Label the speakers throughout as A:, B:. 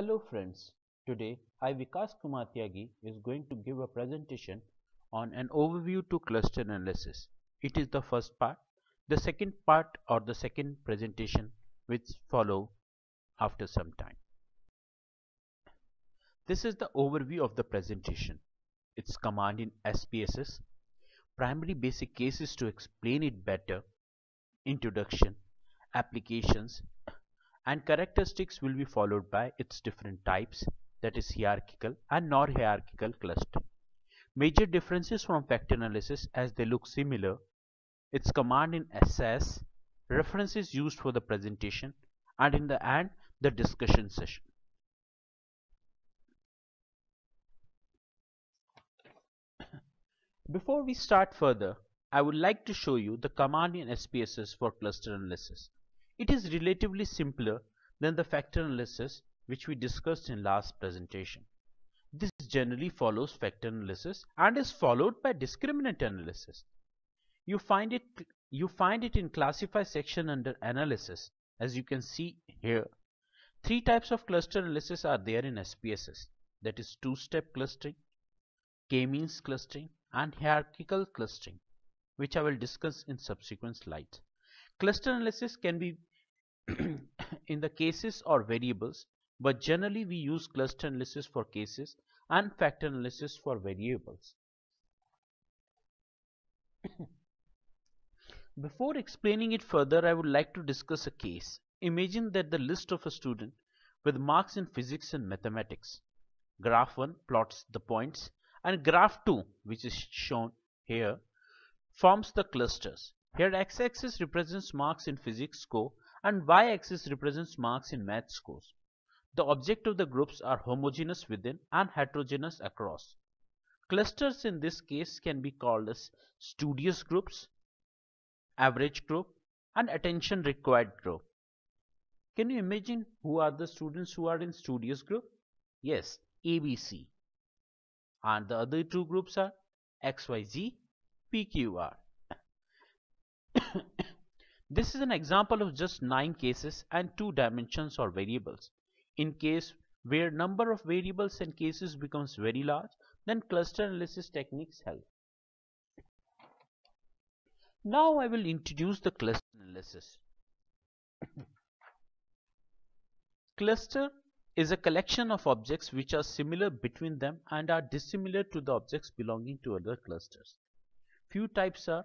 A: Hello friends, today I Vikas Kumar is going to give a presentation on an overview to cluster analysis. It is the first part. The second part or the second presentation which follow after some time. This is the overview of the presentation. Its command in SPSS, primary basic cases to explain it better, introduction, applications, and characteristics will be followed by its different types that is hierarchical and non-hierarchical clustering. Major differences from factor analysis as they look similar, its command in SAS, references used for the presentation and in the end the discussion session. Before we start further, I would like to show you the command in SPSS for cluster analysis. It is relatively simpler than the factor analysis which we discussed in last presentation. This generally follows factor analysis and is followed by discriminant analysis. You find it you find it in classify section under analysis as you can see here. Three types of cluster analysis are there in SPSS that is two-step clustering, k-means clustering and hierarchical clustering which I will discuss in subsequent slides. Cluster analysis can be in the cases or variables but generally we use cluster analysis for cases and factor analysis for variables. Before explaining it further I would like to discuss a case. Imagine that the list of a student with marks in physics and mathematics. Graph 1 plots the points and graph 2 which is shown here forms the clusters. Here x-axis represents marks in physics score and y-axis represents marks in math scores. The object of the groups are homogeneous within and heterogeneous across. Clusters in this case can be called as studious groups, average group and attention required group. Can you imagine who are the students who are in studious group? Yes, ABC. And the other two groups are XYZ, PQR. This is an example of just 9 cases and 2 dimensions or variables. In case where number of variables and cases becomes very large, then cluster analysis techniques help. Now I will introduce the cluster analysis. cluster is a collection of objects which are similar between them and are dissimilar to the objects belonging to other clusters. Few types are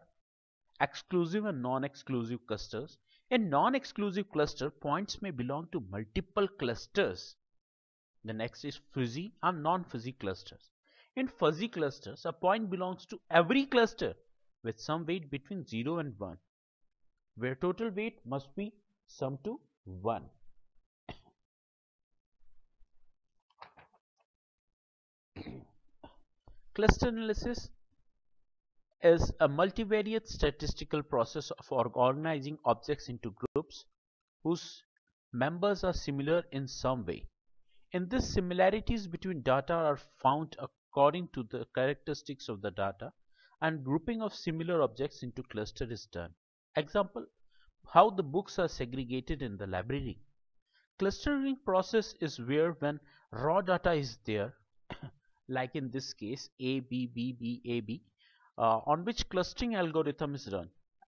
A: exclusive and non-exclusive clusters. In non-exclusive cluster, points may belong to multiple clusters. The next is fuzzy and non-fuzzy clusters. In fuzzy clusters, a point belongs to every cluster with some weight between 0 and 1, where total weight must be sum to 1. Cluster analysis is a multivariate statistical process of organizing objects into groups whose members are similar in some way. In this similarities between data are found according to the characteristics of the data and grouping of similar objects into cluster is done. Example, how the books are segregated in the library. Clustering process is where when raw data is there, like in this case A, B, B, B, A, B, uh, on which clustering algorithm is run.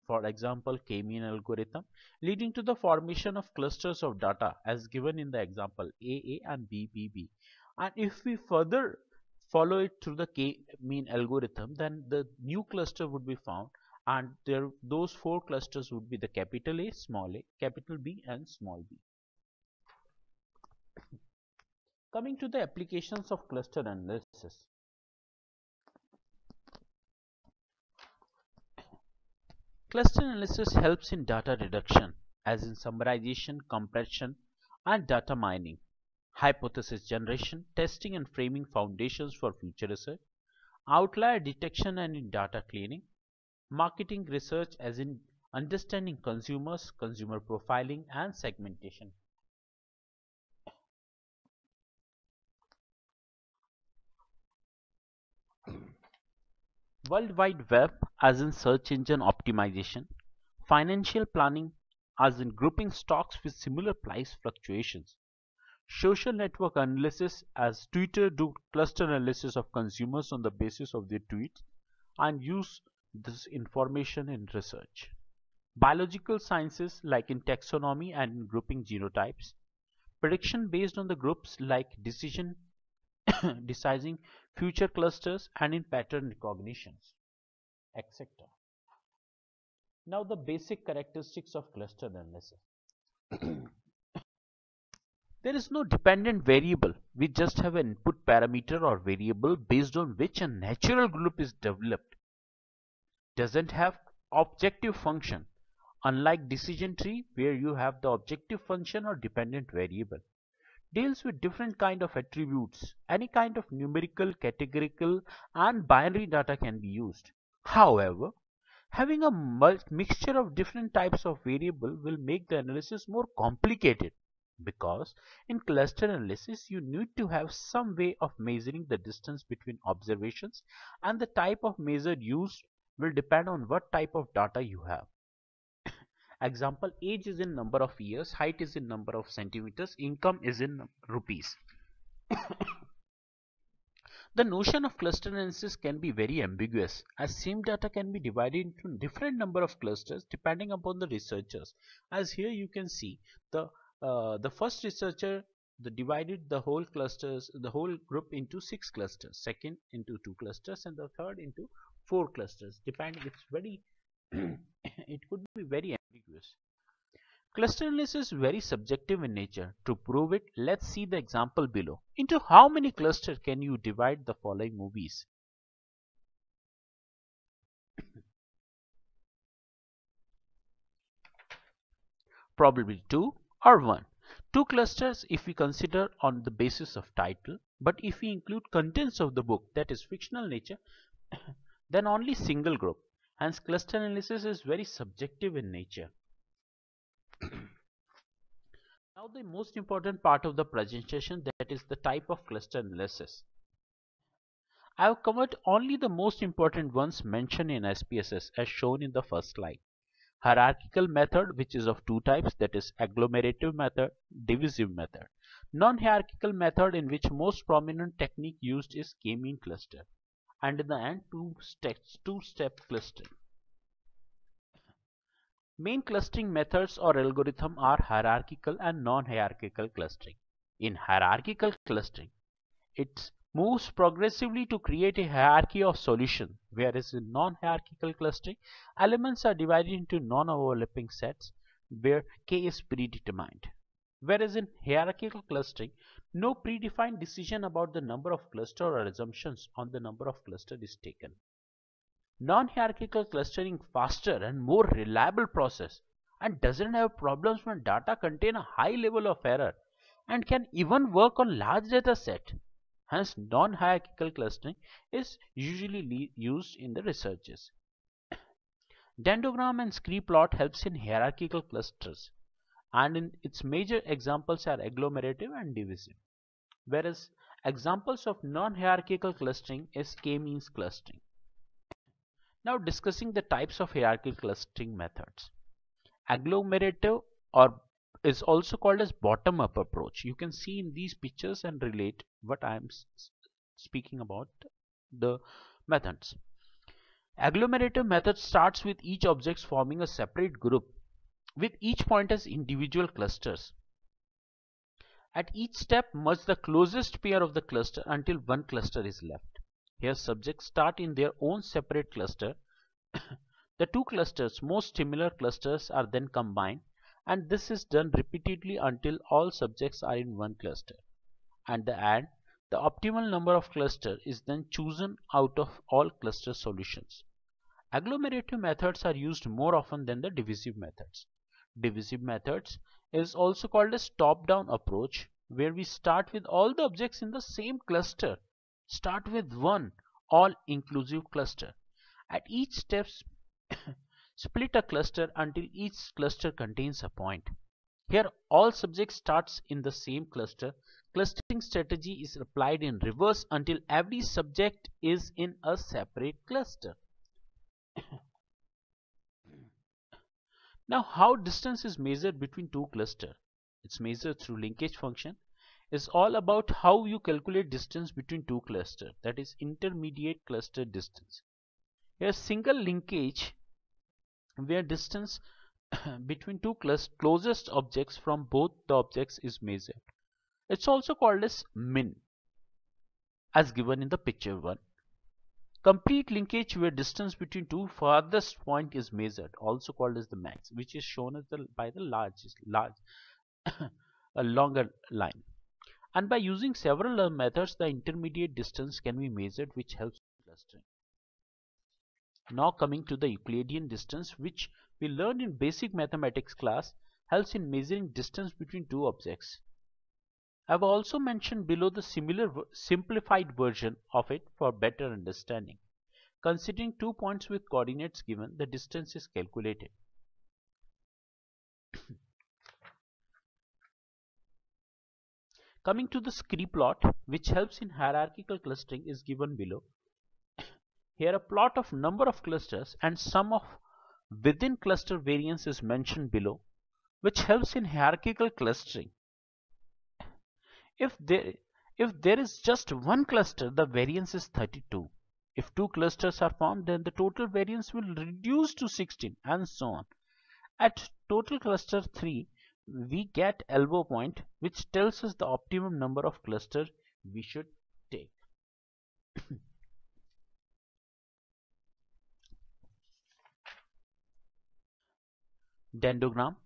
A: For example, k-mean algorithm leading to the formation of clusters of data as given in the example AA and BBB. And if we further follow it through the k-mean algorithm, then the new cluster would be found and there those four clusters would be the capital A, small a, capital B and small b. Coming to the applications of cluster analysis. Cluster analysis helps in data reduction as in summarization, compression and data mining, hypothesis generation, testing and framing foundations for future research, outlier detection and in data cleaning, marketing research as in understanding consumers, consumer profiling and segmentation. World Wide Web as in search engine optimization, financial planning as in grouping stocks with similar price fluctuations, social network analysis as Twitter do cluster analysis of consumers on the basis of their tweets and use this information in research. Biological sciences like in taxonomy and in grouping genotypes. Prediction based on the groups like decision deciding future clusters and in pattern recognitions, etc. Now the basic characteristics of cluster analysis. there is no dependent variable. We just have an input parameter or variable based on which a natural group is developed. Doesn't have objective function unlike decision tree where you have the objective function or dependent variable deals with different kind of attributes. Any kind of numerical categorical and binary data can be used. However having a mixture of different types of variable will make the analysis more complicated because in cluster analysis you need to have some way of measuring the distance between observations and the type of measure used will depend on what type of data you have Example, age is in number of years, height is in number of centimeters, income is in rupees. the notion of cluster analysis can be very ambiguous as same data can be divided into different number of clusters depending upon the researchers. As here you can see the uh, the first researcher the divided the whole clusters the whole group into six clusters second into two clusters and the third into four clusters depending it's very it could be very ambiguous. Cluster analysis is very subjective in nature. To prove it, let's see the example below. Into how many clusters can you divide the following movies? Probably 2 or 1. Two clusters if we consider on the basis of title, but if we include contents of the book that is fictional nature, then only single group. Hence cluster analysis is very subjective in nature. now the most important part of the presentation that is the type of cluster analysis. I have covered only the most important ones mentioned in SPSS as shown in the first slide. Hierarchical method which is of two types that is agglomerative method, divisive method. Non-hierarchical method in which most prominent technique used is k-mean cluster and in the end two steps two step clustering. Main clustering methods or algorithm are hierarchical and non-hierarchical clustering. In hierarchical clustering it moves progressively to create a hierarchy of solution whereas in non-hierarchical clustering elements are divided into non-overlapping sets where k is predetermined. Whereas in hierarchical clustering no predefined decision about the number of cluster or assumptions on the number of cluster is taken. Non-hierarchical clustering faster and more reliable process and doesn't have problems when data contain a high level of error and can even work on large data set. Hence non-hierarchical clustering is usually used in the researches. Dendrogram and scree plot helps in hierarchical clusters and its major examples are agglomerative and divisive whereas examples of non-hierarchical clustering is k-means clustering. Now discussing the types of hierarchical clustering methods. Agglomerative or is also called as bottom-up approach. You can see in these pictures and relate what I am speaking about the methods. Agglomerative method starts with each object forming a separate group with each point as individual clusters. At each step merge the closest pair of the cluster until one cluster is left. Here subjects start in their own separate cluster. the two clusters most similar clusters are then combined and this is done repeatedly until all subjects are in one cluster. At the end, the optimal number of cluster is then chosen out of all cluster solutions. Agglomerative methods are used more often than the divisive methods divisive methods is also called as top-down approach where we start with all the objects in the same cluster. Start with one all-inclusive cluster. At each step split a cluster until each cluster contains a point. Here all subjects starts in the same cluster. Clustering strategy is applied in reverse until every subject is in a separate cluster Now how distance is measured between two clusters? It's measured through linkage function. is all about how you calculate distance between two clusters that is intermediate cluster distance. A single linkage where distance between two closest objects from both the objects is measured. It's also called as min as given in the picture 1. Complete linkage where distance between two farthest point is measured also called as the max which is shown as the by the largest large a longer line and by using several methods the intermediate distance can be measured which helps clustering. Now coming to the Euclidean distance which we learned in basic mathematics class helps in measuring distance between two objects. I have also mentioned below the similar simplified version of it for better understanding. Considering two points with coordinates given, the distance is calculated. Coming to the scree plot, which helps in hierarchical clustering is given below. Here a plot of number of clusters and sum of within cluster variance is mentioned below, which helps in hierarchical clustering. If there, if there is just one cluster, the variance is 32. If two clusters are formed, then the total variance will reduce to 16 and so on. At total cluster 3, we get elbow point which tells us the optimum number of cluster we should take. Dendrogram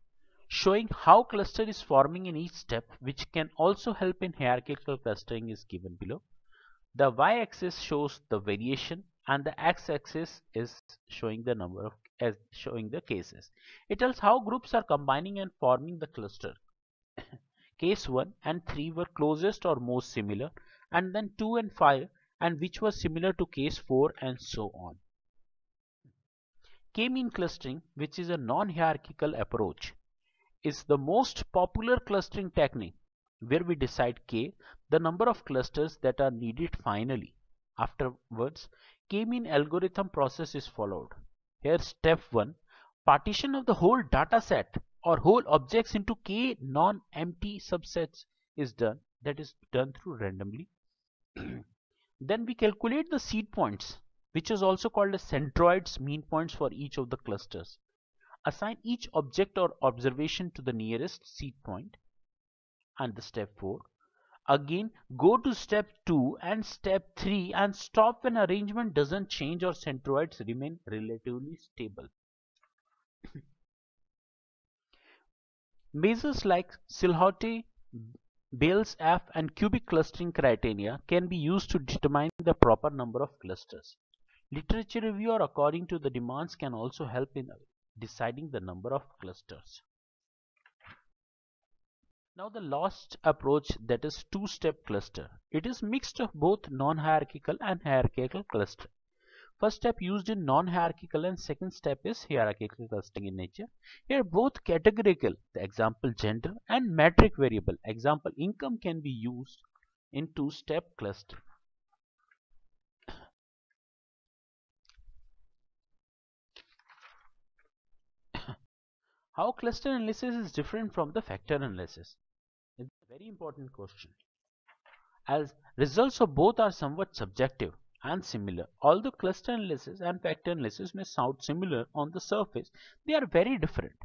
A: showing how cluster is forming in each step which can also help in hierarchical clustering is given below. The y-axis shows the variation and the x-axis is showing the number of as showing the cases. It tells how groups are combining and forming the cluster. Case 1 and 3 were closest or most similar and then 2 and 5 and which was similar to case 4 and so on. K-mean clustering which is a non-hierarchical approach is the most popular clustering technique where we decide k the number of clusters that are needed finally. Afterwards, k-mean algorithm process is followed. Here step 1 partition of the whole data set or whole objects into k non-empty subsets is done that is done through randomly. then we calculate the seed points which is also called as centroids mean points for each of the clusters. Assign each object or observation to the nearest seed point. And the step 4. Again go to step 2 and step 3 and stop when arrangement doesn't change or centroids remain relatively stable. Measures like Silhouette, Bales F and cubic clustering criteria can be used to determine the proper number of clusters. Literature review or according to the demands can also help in deciding the number of clusters. Now the last approach that is two-step cluster. It is mixed of both non-hierarchical and hierarchical cluster. First step used in non-hierarchical and second step is hierarchical clustering in nature. Here both categorical, the example gender and metric variable, example income can be used in two-step cluster. How cluster analysis is different from the factor analysis? It's a very important question. As results of both are somewhat subjective and similar. Although cluster analysis and factor analysis may sound similar on the surface, they are very different.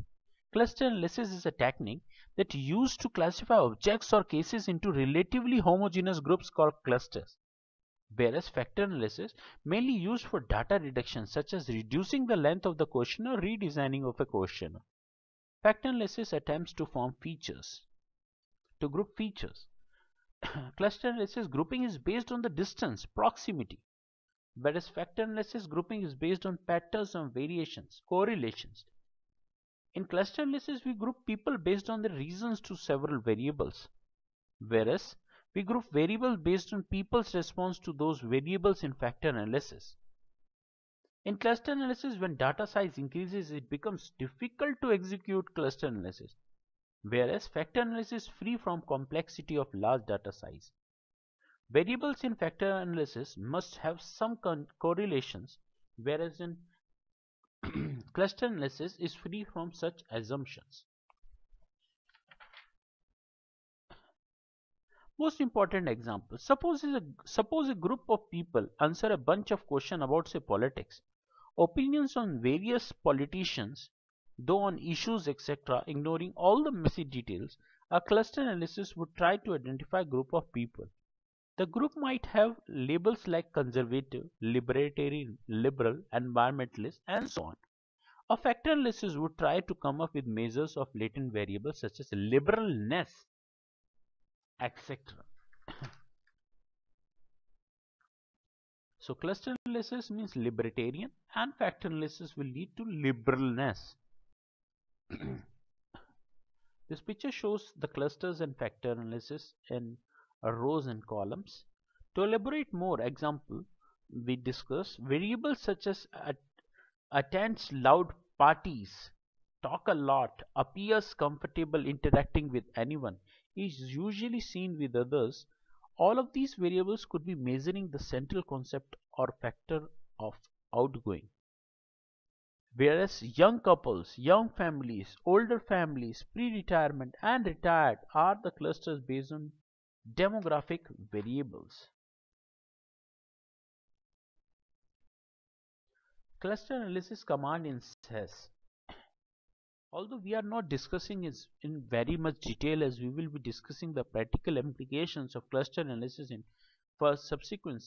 A: Cluster analysis is a technique that used to classify objects or cases into relatively homogeneous groups called clusters. Whereas factor analysis mainly used for data reduction such as reducing the length of the question or redesigning of a question. Factor analysis attempts to form features, to group features. Cluster analysis grouping is based on the distance, proximity, whereas factor analysis grouping is based on patterns and variations, correlations. In cluster analysis, we group people based on the reasons to several variables, whereas we group variables based on people's response to those variables in factor analysis. In cluster analysis, when data size increases, it becomes difficult to execute cluster analysis, whereas factor analysis is free from complexity of large data size. Variables in factor analysis must have some correlations, whereas in cluster analysis is free from such assumptions. Most important example. Suppose a, suppose a group of people answer a bunch of questions about say politics. Opinions on various politicians, though on issues etc. ignoring all the messy details, a cluster analysis would try to identify a group of people. The group might have labels like conservative, libertarian, liberal, environmentalist, and so on. A factor analysis would try to come up with measures of latent variables such as liberalness etc. so cluster analysis means libertarian and factor analysis will lead to liberalness. this picture shows the clusters and factor analysis in rows and columns. To elaborate more example we discuss variables such as attends loud parties, talk a lot, appears comfortable interacting with anyone, is usually seen with others, all of these variables could be measuring the central concept or factor of outgoing. Whereas young couples, young families, older families, pre-retirement and retired are the clusters based on demographic variables. Cluster analysis command in SAS Although we are not discussing it in very much detail as we will be discussing the practical implications of cluster analysis in for subsequent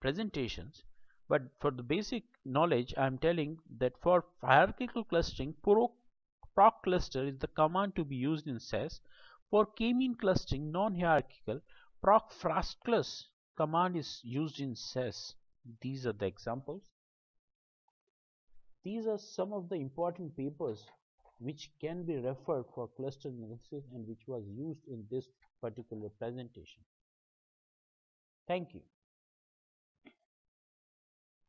A: presentations, but for the basic knowledge I am telling that for hierarchical clustering proc cluster is the command to be used in SAS. For k-mean clustering non-hierarchical proc fastclus command is used in SAS. These are the examples. These are some of the important papers which can be referred for cluster analysis and which was used in this particular presentation. Thank you.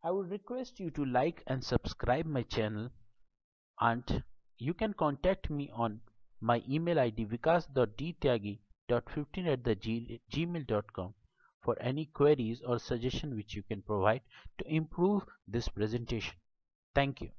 A: I would request you to like and subscribe my channel and you can contact me on my email id vikas.dtyagi.15 at the gmail.com for any queries or suggestion which you can provide to improve this presentation. Thank you.